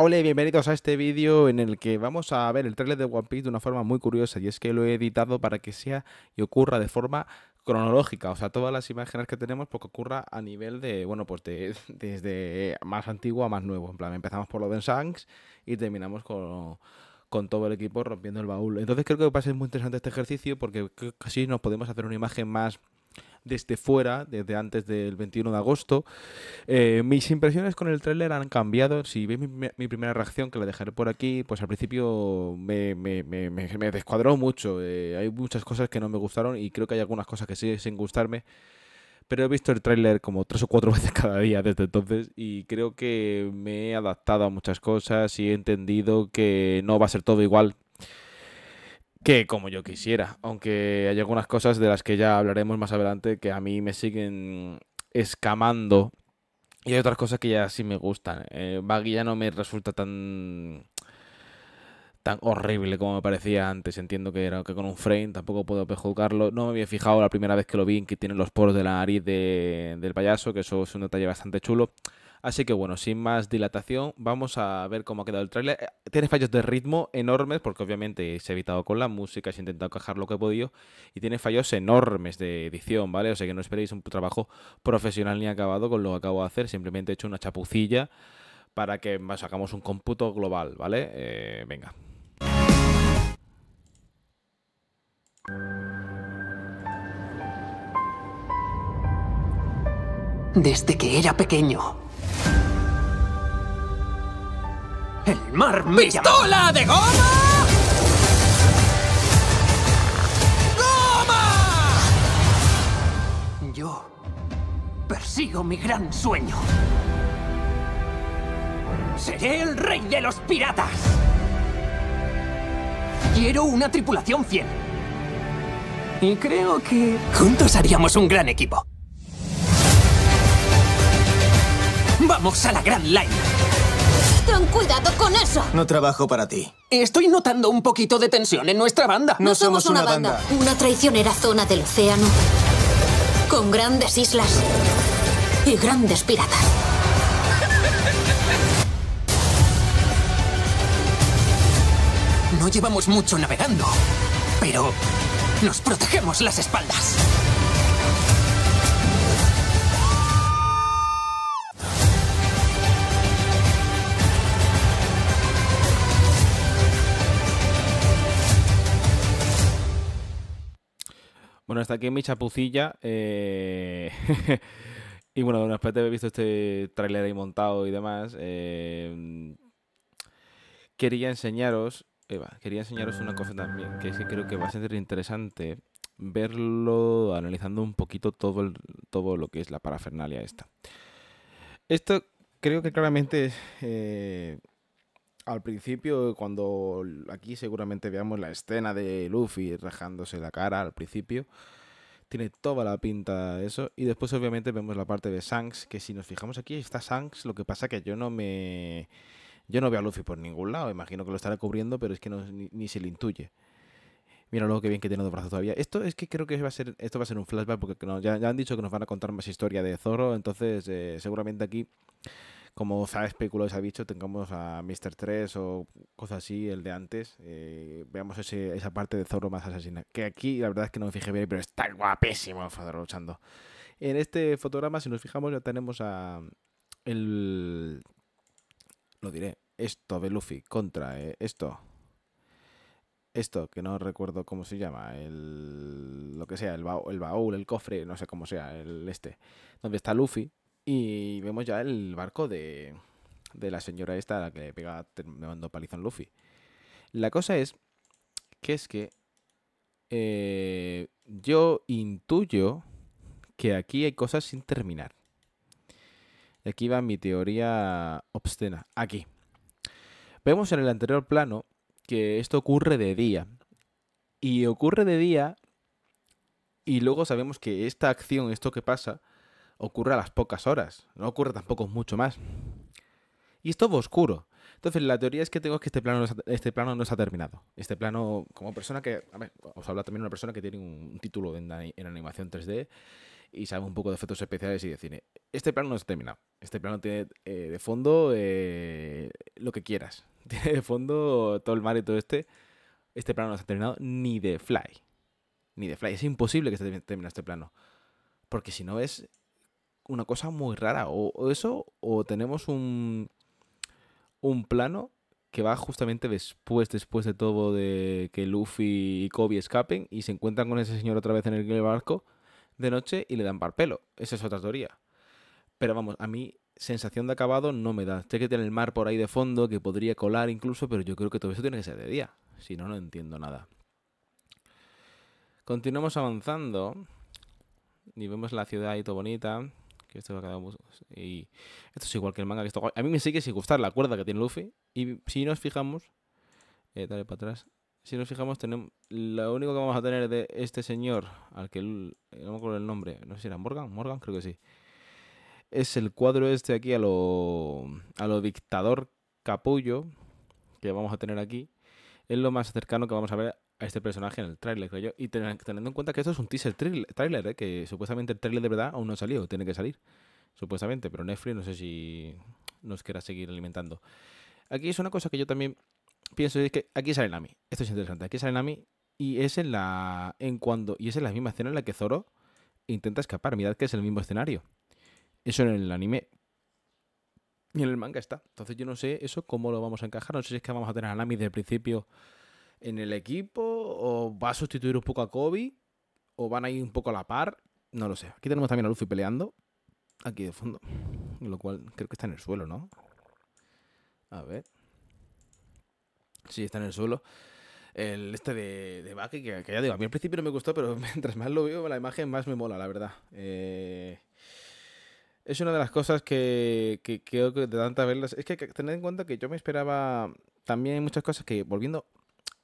Hola y bienvenidos a este vídeo en el que vamos a ver el trailer de One Piece de una forma muy curiosa y es que lo he editado para que sea y ocurra de forma cronológica, o sea, todas las imágenes que tenemos porque ocurra a nivel de, bueno, pues de, desde más antiguo a más nuevo, en plan, empezamos por lo de Shanks y terminamos con, con todo el equipo rompiendo el baúl. Entonces creo que va a ser muy interesante este ejercicio porque así nos podemos hacer una imagen más desde fuera, desde antes del 21 de agosto. Eh, mis impresiones con el tráiler han cambiado. Si veis mi, primera reacción, que la dejaré por aquí, pues al principio me, me, me, me descuadró mucho. Eh, hay muchas cosas que no me gustaron y creo que hay algunas cosas que siguen sin gustarme. Pero he visto el tráiler como tres o cuatro veces cada día desde entonces y creo que me he adaptado a muchas cosas y he entendido que no va a ser todo igual que como yo quisiera, aunque hay algunas cosas de las que ya hablaremos más adelante que a mí me siguen escamando y hay otras cosas que ya sí me gustan. Eh, Baggy ya no me resulta tan tan horrible como me parecía antes. Entiendo que era que con un frame tampoco puedo prejuzgarlo. No me había fijado la primera vez que lo vi en que tiene los poros de la nariz del payaso, que eso es un detalle bastante chulo. Así que bueno, sin más dilatación, vamos a ver cómo ha quedado el tráiler. Eh, tiene fallos de ritmo enormes, porque obviamente se ha evitado con la música, se ha intentado cajar lo que he podido, y tiene fallos enormes de edición, ¿vale? O sea que no esperéis un trabajo profesional ni acabado con lo que acabo de hacer, simplemente he hecho una chapucilla para que sacamos un cómputo global, ¿vale? Eh, venga. Desde que era pequeño, El mar me ¡Pistola de goma! ¡Goma! Yo persigo mi gran sueño. Seré el rey de los piratas. Quiero una tripulación fiel. Y creo que juntos haríamos un gran equipo. ¡Vamos a la Grand Line! Ten cuidado con eso. No trabajo para ti. Estoy notando un poquito de tensión en nuestra banda. No, somos, una, banda. Una traicionera zona del océano. Con grandes islas. Y grandes piratas. No llevamos mucho navegando. Pero nos protegemos las espaldas. Bueno, hasta aquí mi chapucilla. Eh, y bueno, después de haber visto este tráiler ahí montado y demás, eh, quería enseñaros, Eva, quería enseñaros una cosa también, que creo que va a ser interesante verlo analizando un poquito todo, todo lo que es la parafernalia esta. Esto creo que claramente eh, al principio, cuando aquí seguramente veamos la escena de Luffy rajándose la cara al principio, tiene toda la pinta de eso. Y después obviamente vemos la parte de Shanks, que si nos fijamos aquí está Shanks, lo que pasa que yo no me... Yo no veo a Luffy por ningún lado, imagino que lo estará cubriendo, pero es que ni, se le intuye. Mira luego que bien que tiene dos brazos todavía. Esto es que creo que va a ser, esto va a ser un flashback porque ya, han dicho que nos van a contar más historia de Zoro, entonces eh, seguramente aquí como se ha especulado, ha dicho, tengamos a Mr. 3 o cosas así, el de antes, eh, veamos esa parte de Zoro más asesina. Que aquí la verdad es que no me fijé bien, pero está guapísimo Zoro luchando. En este fotograma, si nos fijamos, ya tenemos a el... Lo diré, esto de Luffy contra eh, esto. Esto, que no recuerdo cómo se llama, el, lo que sea, el, el baúl, el cofre, no sé cómo sea, el este, donde está Luffy, y vemos ya el barco de, de la señora esta, la que le pega mandó palizón Luffy. La cosa es que es que eh, yo intuyo que aquí hay cosas sin terminar. Aquí va mi teoría obscena. Aquí. Vemos en el anterior plano que esto ocurre de día. Y ocurre de día. Y luego sabemos que esta acción, esto que pasa, ocurre a las pocas horas, no ocurre tampoco mucho más. Y es todo oscuro. Entonces, la teoría es que tengo que este plano, no este plano no está terminado. Este plano, como persona que. A ver, os habla también una persona que tiene un título en, animación 3D y sabe un poco de efectos especiales y de cine. Este plano no está terminado. Este plano tiene eh, de fondo eh, lo que quieras. Tiene de fondo todo el mar y todo este. Este plano no ha terminado ni de Fly. Ni de Fly. Es imposible que se termine este plano. Porque si no es una cosa muy rara. O, eso, o tenemos un, un plano que va justamente después, después de todo de que Luffy y Kobe escapen y se encuentran con ese señor otra vez en el barco de noche y le dan par pelo. Esa es otra teoría. Pero vamos, a mí sensación de acabado no me da. Sé que tiene el mar por ahí de fondo, que podría colar incluso, pero yo creo que todo eso tiene que ser de día. Si no, no entiendo nada. Continuamos avanzando. Y vemos la ciudad ahí todo bonita. Que esto Y esto es igual que el manga esto. A mí me sigue sin gustar la cuerda que tiene Luffy. Y si nos fijamos. Eh, dale para atrás. Si nos fijamos, tenemos. Lo único que vamos a tener de este señor. Al que. No me acuerdo el nombre. No sé si era Morgan. Morgan, creo que sí es el cuadro este aquí a lo, a lo dictador capullo que vamos a tener aquí. Es lo más cercano que vamos a ver a este personaje en el tráiler, creo yo. Y teniendo en cuenta que esto es un teaser tráiler, ¿eh? que supuestamente el tráiler de verdad aún no ha salido, tiene que salir, supuestamente, pero Netflix no sé si nos quiera seguir alimentando. Aquí es una cosa que yo también pienso, es que aquí sale Nami, esto es interesante, aquí sale Nami y es en la en cuando y es en la misma escena en la que Zoro intenta escapar, mirad que es el mismo escenario. Eso en el anime. Y en el manga está. Entonces yo no sé eso cómo lo vamos a encajar. No sé si es que vamos a tener a Nami desde el principio en el equipo. O va a sustituir un poco a Kobe. O van a ir un poco a la par. No lo sé. Aquí tenemos también a Luffy peleando. Aquí de fondo. Lo cual creo que está en el suelo, ¿no? A ver. Sí, está en el suelo. El este de, de Baki, que, que, ya digo, a mí al principio no me gustó, pero mientras más lo veo, la imagen más me mola, la verdad. Eh, es una de las cosas que, creo que de tantas verlas. Es que, que tener en cuenta que yo me esperaba también muchas cosas que volviendo.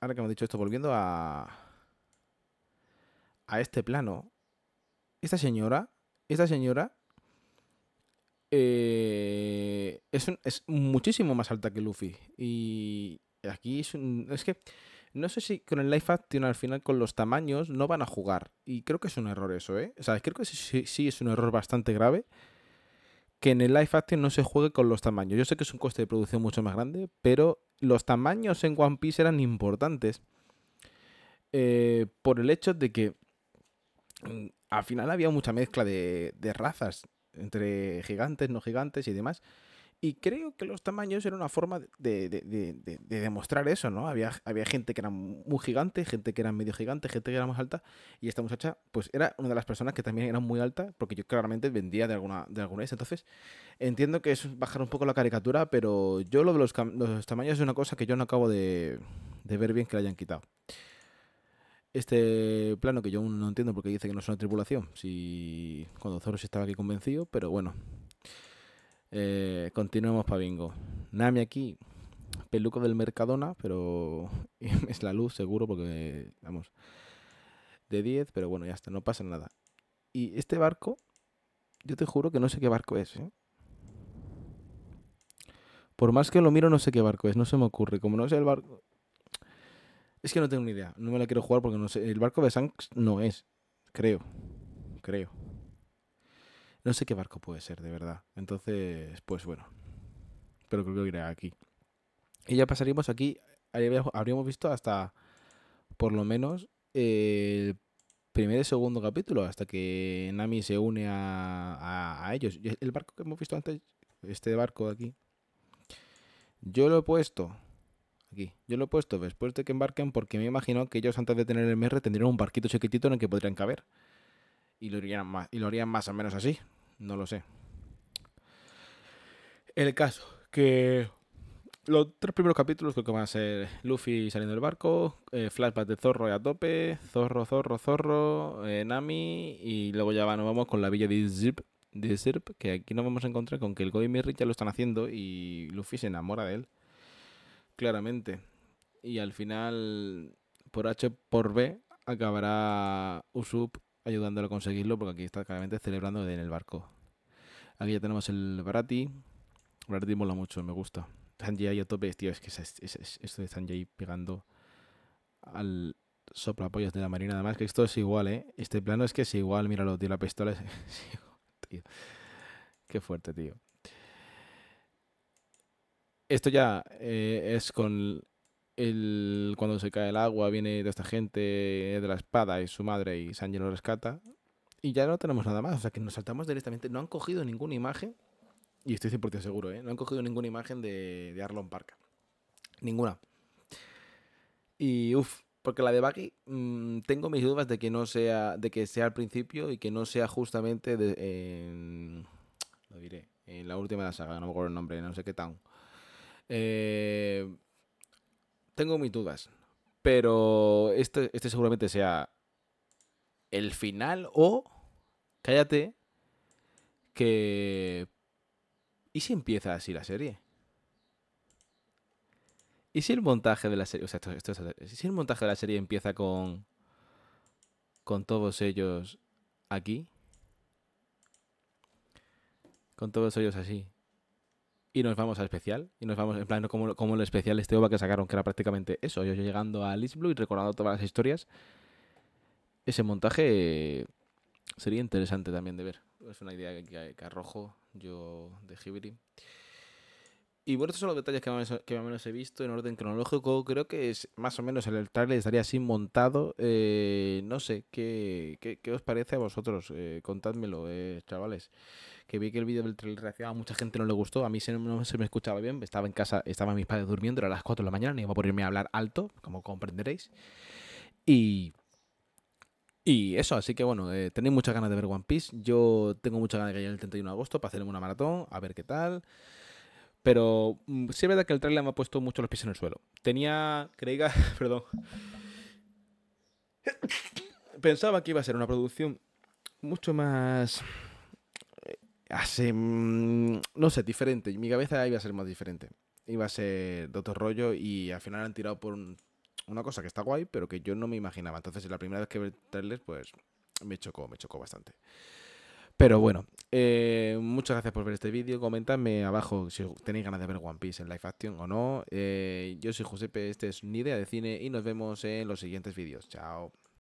Ahora que hemos dicho esto, volviendo a. a este plano. Esta señora. Esta señora. Eh, es, es muchísimo más alta que Luffy. Y aquí es un. Es que. No sé si con el Life Action al final con los tamaños no van a jugar. Y creo que es un error eso, ¿eh? O sea, creo que sí, sí es un error bastante grave que en el live action no se juegue con los tamaños. Yo sé que es un coste de producción mucho más grande, pero los tamaños en One Piece eran importantes eh, por el hecho de que mm, al final había mucha mezcla de, de razas entre gigantes, no gigantes y demás. Y creo que los tamaños eran una forma de, demostrar eso, ¿no? Había, había gente que era muy gigante, gente que era medio gigante, gente que era más alta. Y esta muchacha, pues era una de las personas que también era muy alta, porque yo claramente vendía de alguna, de alguna vez. Entonces, entiendo que es bajar un poco la caricatura, pero yo lo de los, los tamaños es una cosa que yo no acabo de, ver bien que la hayan quitado. Este plano que yo no entiendo porque dice que no es una tripulación, si cuando Zoro estaba aquí convencido, pero bueno, eh, continuemos para bingo. Nami aquí, peluco del Mercadona, pero es la luz seguro porque, vamos, de 10, pero bueno, ya está, no pasa nada. Y este barco, yo te juro que no sé qué barco es, ¿eh? Por más que lo miro, no sé qué barco es, no se me ocurre. Como no sé el barco... Es que no tengo ni idea, no me la quiero jugar porque no sé. El barco de Shanks no es, creo, creo. No sé qué barco puede ser, de verdad. Entonces, pues bueno. Pero creo que iré aquí. Y ya pasaríamos aquí. Habríamos visto hasta, por lo menos, el primer y segundo capítulo. Hasta que Nami se une a, a, ellos. El barco que hemos visto antes, este barco de aquí. Yo lo he puesto aquí. Yo lo he puesto después de que embarquen porque me imagino que ellos antes de tener el MR tendrían un barquito chiquitito en el que podrían caber. Y lo harían más, y lo harían más o menos así. No lo sé. El caso, que los tres primeros capítulos creo que van a ser Luffy saliendo del barco, eh, flashback de Zorro a tope, Zorro, Zorro, Zorro, eh, Nami, y luego ya nos vamos con la villa de Zip, de Zirp, que aquí nos vamos a encontrar con que el Goy Mirri ya lo están haciendo y Luffy se enamora de él, claramente. Y al final, por H por B, acabará Usopp ayudándolo a conseguirlo porque aquí está claramente celebrando en el barco. Aquí ya tenemos el Barati. Barati mola mucho, me gusta. Sanjay ahí a tope, tío, es que es, esto de Sanjay pegando al soplapollas de la marina. Además que esto es igual, ¿eh? Este plano es que es igual, míralo, tío, la pistola es... Qué fuerte, tío. Esto ya eh, es con el cuando se cae el agua, viene de esta gente de la espada y su madre y Sanji lo rescata. Y ya no tenemos nada más, o sea que nos saltamos directamente. No han cogido ninguna imagen, y estoy 100% seguro, ¿eh? no han cogido ninguna imagen de, de Arlon Park. Ninguna. Y uff, porque la de Bucky mm, tengo mis dudas de que no sea, de que sea al principio y que no sea justamente de, en, lo diré, en la última de la saga, no me acuerdo el nombre, no sé qué town. Eh, tengo mis dudas, pero este, este seguramente sea el final o, cállate, que... ¿Y si empieza así la serie? ¿Y si el montaje de la serie, o sea, esto, esto es- ¿y si el montaje de la serie empieza con con todos ellos aquí? Con todos ellos así. Y nos vamos al especial. Y nos vamos, en plan, como, como el especial este OVA que sacaron, que era prácticamente eso. Yo llegando a East Blue y recordando todas las historias. Ese montaje sería interesante también de ver. Es una idea que- que arrojo yo de Hibiri. Y bueno, estos son los detalles que más, que más o menos he visto en orden cronológico. Creo que es más o menos el trailer estaría así montado. Eh, no sé, ¿qué, qué, qué os parece a vosotros? Eh, contádmelo, eh, chavales. Que vi que el vídeo del trailer a mucha gente no le gustó. A mí se, no se me escuchaba bien. Estaba en casa, estaban mis padres durmiendo, era las 4 de la mañana, ni iba a ponerme a hablar alto, como comprenderéis. Y. Y eso, así que bueno, eh, tenéis muchas ganas de ver One Piece. Yo tengo muchas ganas de que llegue el 31 de agosto para hacerme una maratón, a ver qué tal. Pero mm, sí es verdad que el trailer me ha puesto mucho los pies en el suelo. Tenía, creía, perdón. Pensaba que iba a ser una producción mucho más eh, mm, no sé, diferente. Mi cabeza iba a ser más diferente. Iba a ser de otro rollo y al final han tirado por un- una cosa que está guay, pero que yo no me imaginaba. Entonces, la primera vez que vi el trailer, pues me chocó, me chocó bastante. Pero bueno, eh, muchas gracias por ver este vídeo. Comentadme abajo si tenéis ganas de ver One Piece en live action o no. Eh, yo soy Josepe, este es Ni Idea de Cine y nos vemos en los siguientes vídeos. Chao.